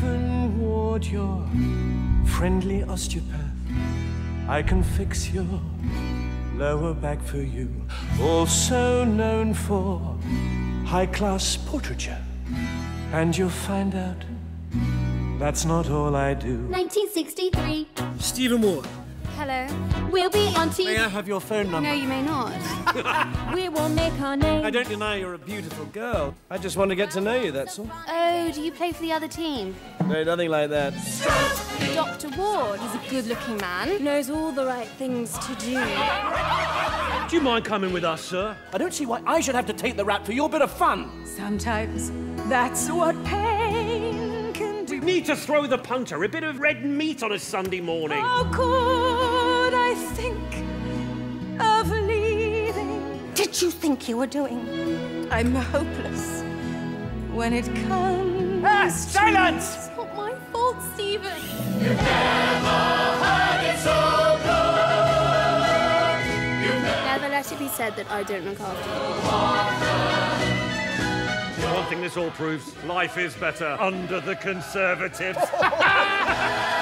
Stephen Ward, your friendly osteopath. I can fix your lower back for you. Also known for high class portraiture. And you'll find out that's not all I do. 1963. Stephen Ward, Hello. We'll be on TV. may I have your phone number? No, you may not. we will make our name. I don't deny you're a beautiful girl. I just want to get to know you, that's all. Oh, do you play for the other team? No, nothing like that. Dr. Ward is a good looking man, knows all the right things to do. Do you mind coming with us, sir? I don't see why I should have to take the rap for your bit of fun. Sometimes that's what pain can do. We need to throw the punter a bit of red meat on a Sunday morning. How could I think of leaving? Did you think you were doing? I'm hopeless when it comes. Ah, silence! It's not my fault, Stephen. Never let it be said that I don't look after you. One thing this all proves life is better under the Conservatives.